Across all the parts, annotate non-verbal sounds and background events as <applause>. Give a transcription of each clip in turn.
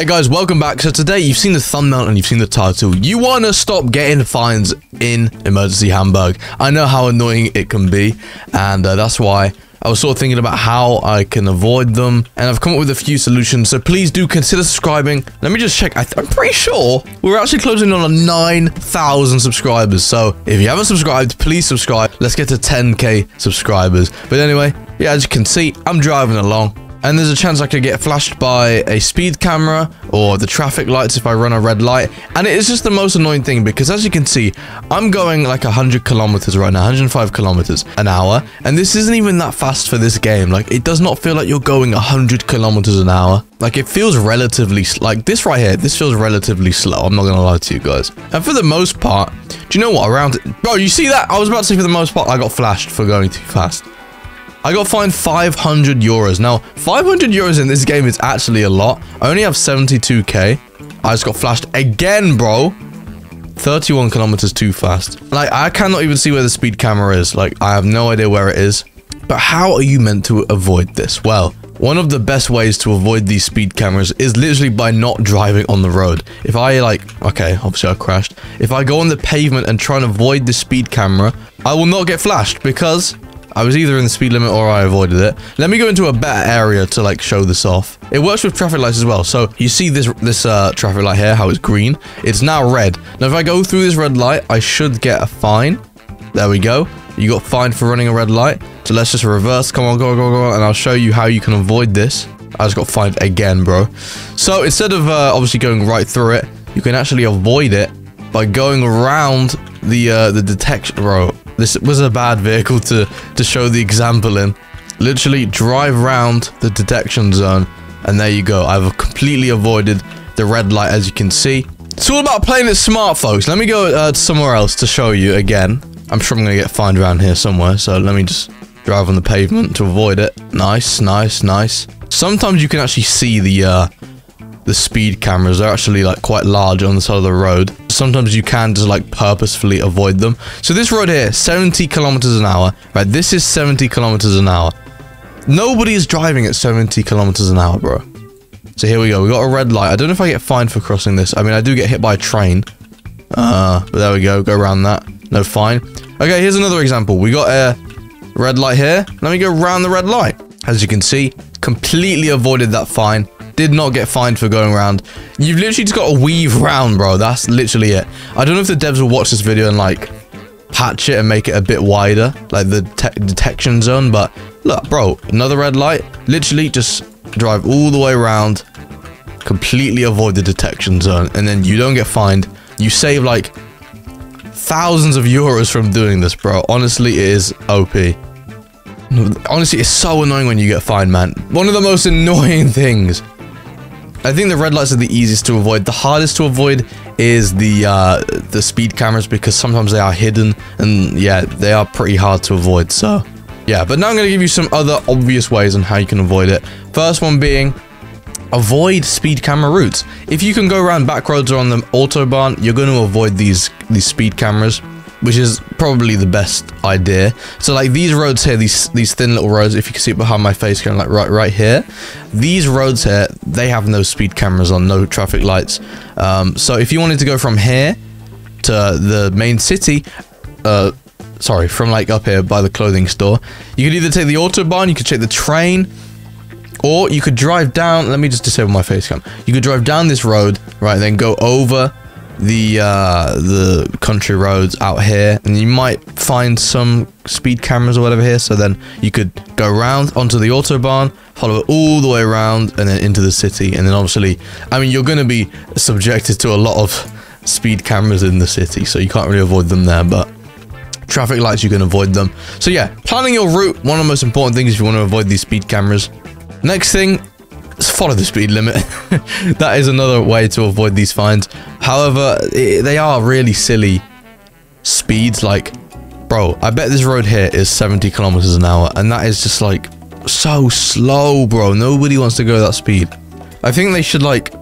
Hey guys, welcome back. So today you've seen the thumbnail and you've seen the title. You want to stop getting fines in Emergency Hamburg. I know how annoying it can be and uh, that's why I was sort of thinking about how I can avoid them and I've come up with a few solutions. So please do consider subscribing. Let me just check. I am pretty sure we're actually closing on a 9,000 subscribers. So if you haven't subscribed, please subscribe. Let's get to 10k subscribers. But anyway, yeah, as you can see, I'm driving along and there's a chance I could get flashed by a speed camera or the traffic lights if I run a red light. And it is just the most annoying thing because as you can see, I'm going like 100 kilometers right now, 105 kilometers an hour. And this isn't even that fast for this game. Like it does not feel like you're going 100 kilometers an hour. Like it feels relatively, like this right here, this feels relatively slow. I'm not gonna lie to you guys. And for the most part, do you know what? Around, bro, you see that? I was about to say for the most part, I got flashed for going too fast. I got fined 500 euros. Now, 500 euros in this game is actually a lot. I only have 72k. I just got flashed again, bro. 31 kilometers too fast. Like, I cannot even see where the speed camera is. Like, I have no idea where it is. But how are you meant to avoid this? Well, one of the best ways to avoid these speed cameras is literally by not driving on the road. If I like, okay, obviously I crashed. If I go on the pavement and try and avoid the speed camera, I will not get flashed because I was either in the speed limit or I avoided it. Let me go into a better area to like show this off. It works with traffic lights as well. So you see this this uh, traffic light here, how it's green. It's now red. Now if I go through this red light, I should get a fine. There we go. You got fined for running a red light. So let's just reverse. Come on, go, go, go. And I'll show you how you can avoid this. I just got fined again, bro. So instead of uh, obviously going right through it, you can actually avoid it by going around the uh, the detection, bro. This was a bad vehicle to, to show the example in. Literally drive round the detection zone and there you go. I've completely avoided the red light as you can see. It's all about playing it smart, folks. Let me go uh, somewhere else to show you again. I'm sure I'm going to get fined around here somewhere, so let me just drive on the pavement to avoid it. Nice, nice, nice. Sometimes you can actually see the uh, the speed cameras. They're actually like quite large on the side of the road sometimes you can just like purposefully avoid them. So this road here, 70 kilometers an hour, right? This is 70 kilometers an hour. Nobody is driving at 70 kilometers an hour, bro. So here we go. We got a red light. I don't know if I get fined for crossing this. I mean, I do get hit by a train. Uh, but there we go. Go around that. No fine. Okay, here's another example. We got a red light here. Let me go around the red light. As you can see, completely avoided that fine did not get fined for going around. You've literally just got to weave round, bro. That's literally it. I don't know if the devs will watch this video and like patch it and make it a bit wider, like the detection zone. But look, bro, another red light. Literally just drive all the way around, completely avoid the detection zone, and then you don't get fined. You save like thousands of euros from doing this, bro. Honestly, it is OP. Honestly, it's so annoying when you get fined, man. One of the most <laughs> annoying things I think the red lights are the easiest to avoid. The hardest to avoid is the uh, the speed cameras because sometimes they are hidden and yeah, they are pretty hard to avoid. So yeah, but now I'm going to give you some other obvious ways on how you can avoid it. First one being avoid speed camera routes. If you can go around back roads or on the autobahn, you're going to avoid these these speed cameras which is probably the best idea. So like these roads here, these these thin little roads, if you can see it behind my face, going like right right here, these roads here, they have no speed cameras on, no traffic lights. Um, so if you wanted to go from here to the main city, uh, sorry, from like up here by the clothing store, you could either take the autobahn, you could take the train, or you could drive down. Let me just disable my face cam. You could drive down this road, right, then go over the uh, the country roads out here, and you might find some speed cameras or whatever here. So then you could go around onto the autobahn, follow it all the way around, and then into the city. And then obviously, I mean, you're going to be subjected to a lot of speed cameras in the city, so you can't really avoid them there. But traffic lights, you can avoid them. So yeah, planning your route, one of the most important things if you want to avoid these speed cameras. Next thing, follow the speed limit. <laughs> that is another way to avoid these fines. However, it, they are really silly speeds. Like, bro, I bet this road here is 70 kilometers an hour. And that is just like so slow, bro. Nobody wants to go that speed. I think they should like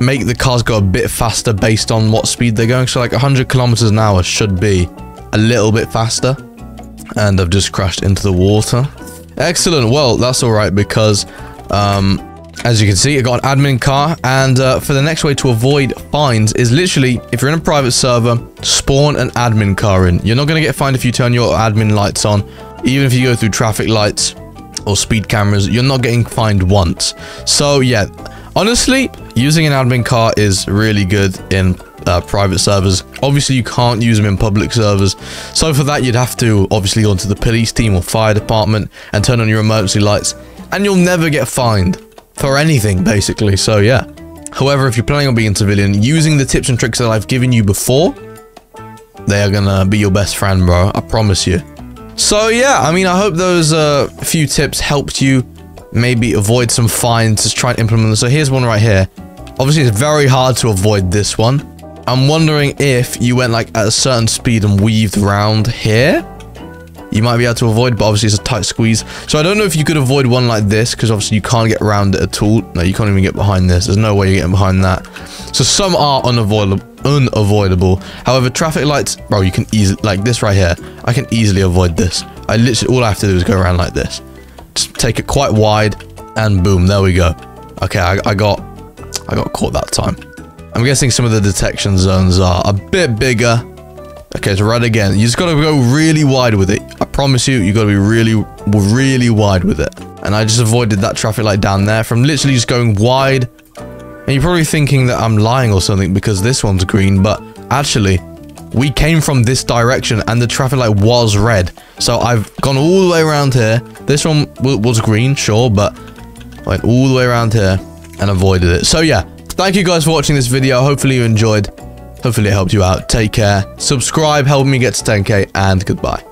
make the cars go a bit faster based on what speed they're going. So like 100 kilometers an hour should be a little bit faster. And I've just crashed into the water. Excellent. Well, that's all right because um, As you can see, I got an admin car, and uh, for the next way to avoid fines is literally, if you're in a private server, spawn an admin car in. You're not going to get fined if you turn your admin lights on, even if you go through traffic lights or speed cameras, you're not getting fined once. So yeah, honestly, using an admin car is really good in uh, private servers. Obviously, you can't use them in public servers. So for that, you'd have to obviously go into the police team or fire department and turn on your emergency lights, and you'll never get fined for anything, basically. So yeah. However, if you're planning on being a civilian, using the tips and tricks that I've given you before, they are gonna be your best friend, bro. I promise you. So yeah, I mean, I hope those uh, few tips helped you maybe avoid some fines to try and implement them. So here's one right here. Obviously, it's very hard to avoid this one. I'm wondering if you went like at a certain speed and weaved around here. You might be able to avoid, but obviously it's a tight squeeze. So I don't know if you could avoid one like this, because obviously you can't get around it at all. No, you can't even get behind this. There's no way you're getting behind that. So some are unavoidable. Unavoidable. However, traffic lights, bro, you can easily, like this right here, I can easily avoid this. I literally, all I have to do is go around like this. Just take it quite wide, and boom, there we go. Okay, I, I got, I got caught that time. I'm guessing some of the detection zones are a bit bigger. Okay, so right again. You just gotta go really wide with it. I promise you, you gotta be really, really wide with it. And I just avoided that traffic light down there from literally just going wide. And you're probably thinking that I'm lying or something because this one's green, but actually, we came from this direction and the traffic light was red. So I've gone all the way around here. This one was green, sure, but went all the way around here and avoided it. So yeah, thank you guys for watching this video. Hopefully you enjoyed. Hopefully it helped you out. Take care. Subscribe, help me get to 10k, and goodbye.